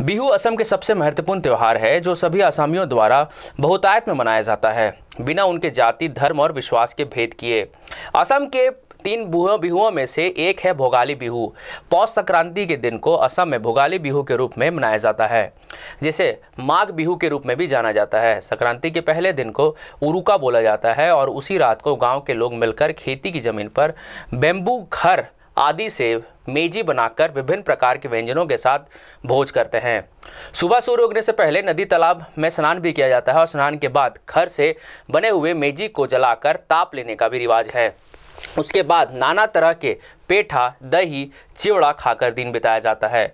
बिहू असम के सबसे महत्वपूर्ण त्यौहार है, जो सभी असमियों द्वारा बहुतायत में मनाया जाता है, बिना उनके जाति, धर्म और विश्वास के भेद किए। असम के तीन बिहुओं में से एक है भोगाली बिहू। पौष संक्रांति के दिन को असम में भोगाली बिहू के रूप में मनाया जाता है, जिसे माघ बिहू के रूप में भी जाना जाता है। संक्रांति के पहले दिन को उरुका बोला जाता है और उसी रात को गाँव के लोग मिलकर खेती की ज़मीन पर बेम्बू घर आदि से मेजी बनाकर विभिन्न प्रकार के व्यंजनों के साथ भोज करते हैं। सुबह सूर्य उगने से पहले नदी तालाब में स्नान भी किया जाता है और स्नान के बाद घर से बने हुए मेजी को जलाकर ताप लेने का भी रिवाज है। उसके बाद नाना तरह के पेठा, दही, चिवड़ा खाकर दिन बिताया जाता है।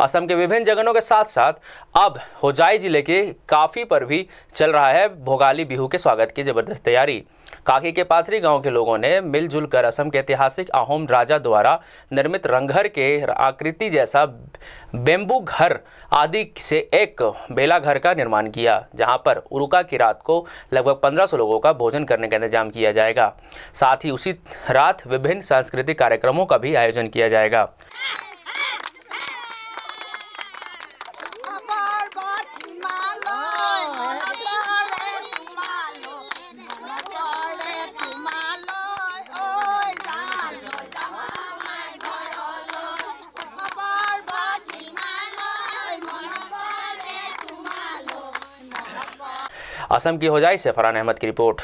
असम के विभिन्न जगहों के साथ साथ अब होजाई ज़िले के काफ़ी पर भी चल रहा है भोगाली बिहू के स्वागत की ज़बरदस्त तैयारी। काकी के पाथरी गाँव के लोगों ने मिलजुल कर असम के ऐतिहासिक अहोम राजा द्वारा निर्मित रंगघर के आकृति जैसा बेम्बू घर आदि से एक बेला घर का निर्माण किया, जहाँ पर उरुका की रात को लगभग 1500 लोगों का भोजन करने का इंतज़ाम किया जाएगा। साथ ही उसी रात विभिन्न सांस्कृतिक कार्यक्रमों का भी आयोजन किया जाएगा। असम की हो जाए से फरहान अहमद की रिपोर्ट।